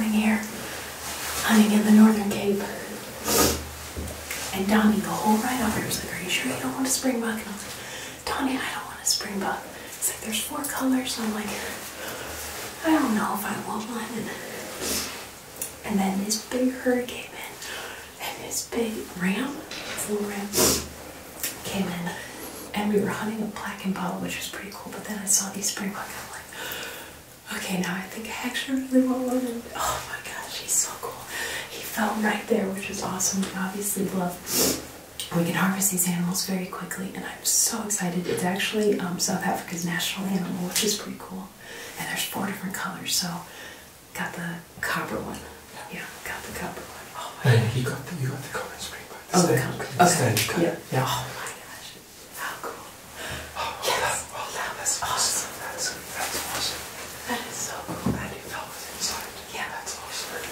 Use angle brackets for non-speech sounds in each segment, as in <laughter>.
morning here, hunting in the Northern Cape. And Donnie, the whole ride here was like, Are you sure you don't want a springbuck? And I was like, Donnie, I don't want a springbuck. It's like, There's four colors. And I'm like, I don't know if I want one. And, and then this big herd came in, and this big ram, little ram, came in, and we were hunting a black and bottle, which was pretty cool. But then I saw these springbuck, and I'm like, okay, now I think I actually really want one. And oh my gosh, he's so cool. He fell right there, which was awesome. We obviously love. We can harvest these animals very quickly, and I'm so excited. It's actually um, South Africa's national animal, which is pretty cool. And there's four different colors, so got the copper one. Yeah, got the copper one. Oh my And you got the you got the common springbuck. Oh, the copper. Okay. cut. Yeah. Yeah. Oh my gosh. How cool. Oh, well, Yes. that, well, that, that's awesome. That's that's awesome. That is so cool. And you felt it inside. Yeah. That's awesome.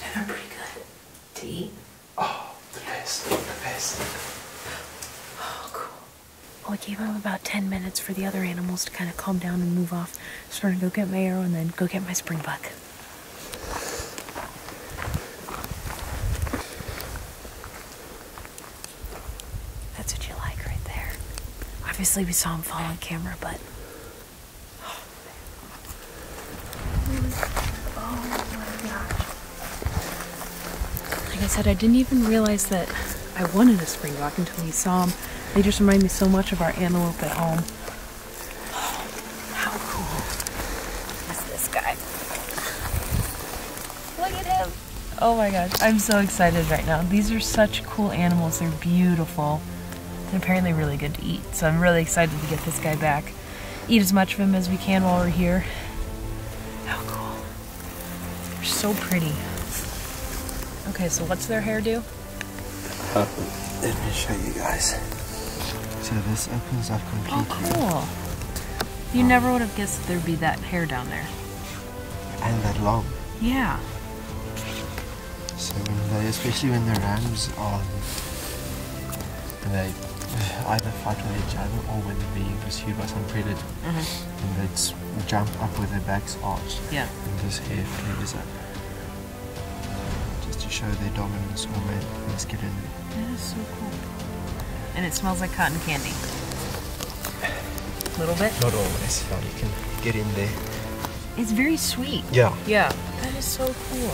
And they're pretty good to eat. Oh, the best. The best. Oh, cool. Well, I gave him about 10 minutes for the other animals to kind of calm down and move off. So we're gonna go get my arrow and then go get my springbuck. That's what you like right there. Obviously, we saw him fall on camera, but. <sighs> Oh like I said, I didn't even realize that I wanted a springbok until we saw them. They just remind me so much of our antelope at home. How cool is this guy? Look at him. Oh my gosh, I'm so excited right now. These are such cool animals. They're beautiful and apparently really good to eat. So I'm really excited to get this guy back. Eat as much of him as we can while we're here. How cool. They're so pretty. Okay, so what's their hair hairdo? Uh, let me show you guys. So this opens up Oh, completely, cool. You never would have guessed that there'd be that hair down there. and that long. Yeah. So when they, especially when the rams are, they <sighs> either fight with each other or when they're being pursued by some predator, mm-hmm. and they jump up with their backs arched, Yeah. and this hair flares up. Just to show their dominance or ma- masculinity. That is so cool. And it smells like cotton candy. A little bit? Not always, yeah, you can get in there. It's very sweet. Yeah. Yeah. That is so cool.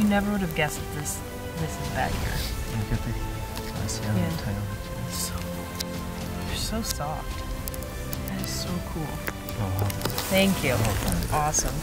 You never would have guessed that this this is back here. Look at the nice yellow Yeah. tail. So They're so soft. That is so cool. Oh, wow. Thank you. Oh, Awesome.